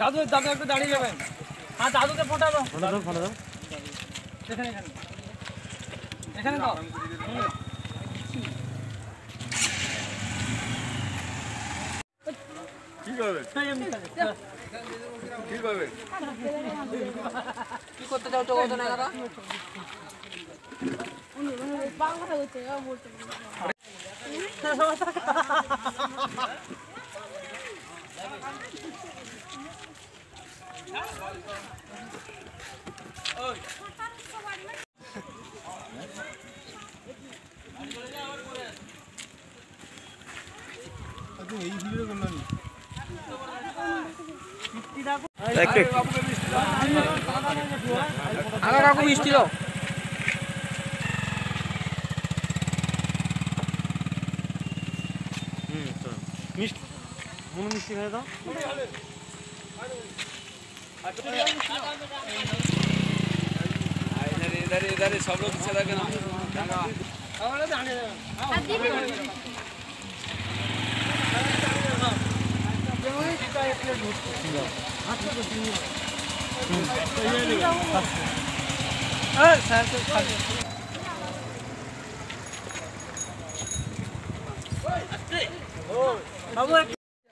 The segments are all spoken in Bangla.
দাদু দাদু একটু দাঁড়িয়ে যাবেন হ্যাঁ দাদুকে ফোটা দাও ফোন দাও ফোন দাও এখানে এখানে এখানে দাও হুম। এই এমনি থাকে। কি করতে চাও তো কত টাকা আগা কাকু মিষ্টি দাও Miş. Bunu mişi ne da? इधर इधर इधर सब लोग पीछे लगे ना सर तो Oh.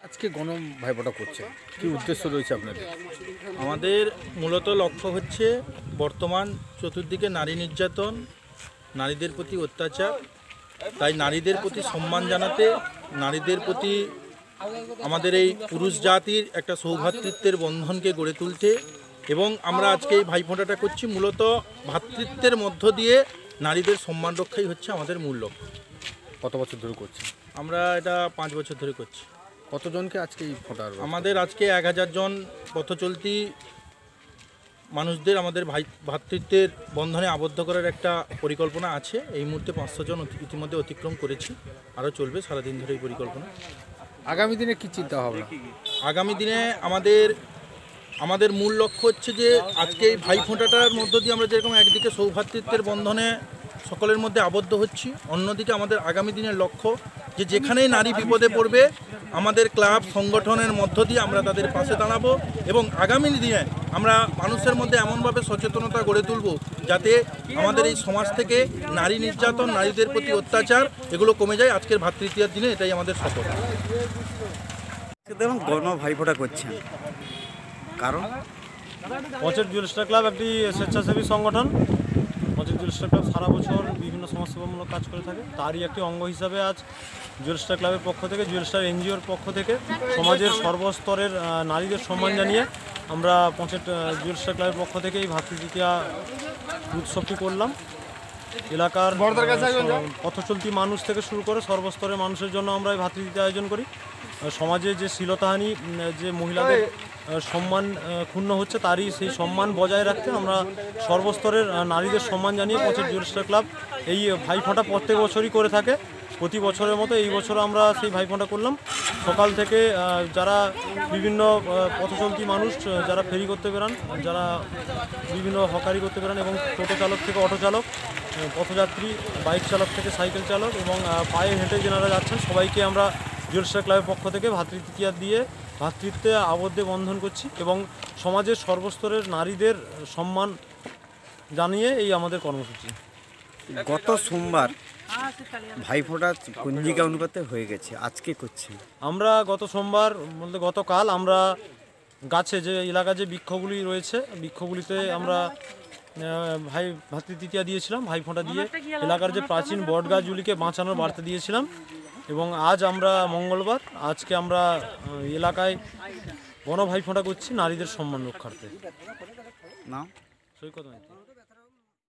আজকে গণ ভাইফোঁটা করছে। কি উদ্দেশ্য রয়েছে আপনাদের? আমাদের মূলত লক্ষ্য হচ্ছে বর্তমান চতুর্দিকে নারী নির্যাতন নারীদের প্রতি অত্যাচার। তাই নারীদের প্রতি সম্মান জানাতে নারীদের প্রতি আমাদের এই পুরুষ জাতির একটা সৌভ্রাতৃত্বের বন্ধনকে গড়ে তুলতে এবং আমরা আজকে এই ভাইফোঁটাটা করছি মূলত ভ্রাতৃত্বের মধ্য দিয়ে নারীদের সম্মান রক্ষাই হচ্ছে আমাদের মূল লক্ষ্য। কত বছর ধরে করছে আমরা এটা পাঁচ বছর ধরে করছি। কতজনকে আজকে এই ফোঁটার আমাদের আজকে এক হাজার জন পথচলতি মানুষদের আমাদের ভাই ভ্রাতৃত্বের বন্ধনে আবদ্ধ করার একটা পরিকল্পনা আছে। এই মুহূর্তে পাঁচশো জন ইতিমধ্যে অতিক্রম করেছি। আরও চলবে সারাদিন ধরে এই পরিকল্পনা। আগামী দিনে কি চিন্তা ভাবনা? আগামী দিনে আমাদের আমাদের মূল লক্ষ্য হচ্ছে যে আজকে এই ভাইফোঁটাটার মধ্য দিয়ে আমরা যেরকম একদিকে সৌভ্রাতৃত্বের বন্ধনে সকলের মধ্যে আবদ্ধ হচ্ছি। অন্যদিকে আমাদের আগামী দিনের লক্ষ্য যে যেখানেই নারী বিপদে পড়বে আমাদের ক্লাব সংগঠনের মধ্য দিয়ে আমরা তাদের পাশে দাঁড়াবো এবং আগামী দিনে আমরা মানুষের মধ্যে এমনভাবে সচেতনতা গড়ে তুলব যাতে আমাদের এই সমাজ থেকে নারী নির্যাতন নারীদের প্রতি অত্যাচার এগুলো কমে যায়। আজকের ভাতৃতীয়ার দিনে এটাই আমাদের শপথ। দেখুন গণ ভাইফোঁটা করছেন। কারণ? পঞ্চায়েত জুয়েলস্টার ক্লাব একটি স্বেচ্ছাসেবী সংগঠন। পঞ্চায়েত জুয়েলস্টার ক্লাব সারা বছর বিভিন্ন সমাজসেবামূলক কাজ করে থাকে। তারই একটি অঙ্গ হিসাবে আজ জুয়েলস্টার ক্লাবের পক্ষ থেকে জুয়েলস্টার এনজিওর পক্ষ থেকে সমাজের সর্বস্তরের নারীদের সম্মান জানিয়ে আমরা পঞ্চায়েত জুয়েলস্টার ক্লাবের পক্ষ থেকে এই ভাতৃদ্বিতীয়া উৎসবটি করলাম। এলাকার আহ, পথচলতি মানুষ থেকে শুরু করে সর্বস্তরের মানুষের জন্য আমরা এই ভাতৃদ্বিতীয় আয়োজন করি। সমাজে যে শ্লীলতাহানি যে মহিলাদের সম্মান ক্ষুণ্ণ হচ্ছে তারই সেই সম্মান বজায় রাখতে আমরা সর্বস্তরের নারীদের সম্মান জানিয়ে পঁচিশ জুয়েলস্টার ক্লাব এই ভাইফোঁটা প্রত্যেক বছরই করে থাকে। প্রতি বছরের মতো এই বছর আমরা সেই ভাইফোঁটা করলাম। সকাল থেকে যারা বিভিন্ন পথচলতি মানুষ যারা ফেরি করতে বেরান, যারা বিভিন্ন হকারি করতে বেরান এবং টোটো চালক থেকে অটো চালক পথযাত্রী, বাইক চালক থেকে সাইকেল চালক এবং পায়ে হেঁটে যেনারা যাচ্ছেন, সবাইকে আমরা জুয়েলস্টার ক্লাবের পক্ষ থেকে ভাতৃতৃতীয়া দিয়ে ভাতৃত্বে আবদ্ধে বন্ধন করছি এবং সমাজের সর্বস্তরের নারীদের সম্মান জানিয়ে এই আমাদের কর্মসূচি। গত সোমবার ভাইফোঁটা পঞ্জিকা অনুপাতে হয়ে গেছে। আজকে করছে আমরা গত সোমবার বলতে গতকাল আমরা গাছে যে এলাকা যে বৃক্ষগুলি রয়েছে বৃক্ষগুলিতে আমরা ভাই ভাতৃতৃতীয়া দিয়েছিলাম ভাই ফোঁটা দিয়ে এলাকার যে প্রাচীন বট গাছগুলিকে বাঁচানোর বার্তা দিয়েছিলাম। এবং আজ আমরা মঙ্গলবার আজকে আমরা এলাকায় গণ ভাইফোঁটা করছি নারীদের সম্মান রক্ষার্থে। না। সৈকত